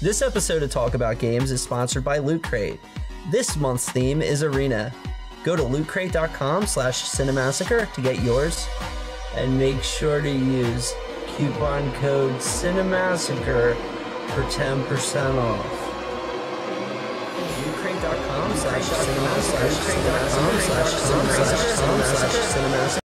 This episode of Talk About Games is sponsored by Loot Crate. This month's theme is Arena. Go to lootcrate.com slash cinemassacre to get yours. And make sure to use coupon code cinemassacre for 10% off. lootcrate.com slash cinemassacre. lootcrate.com slash cinemassacre.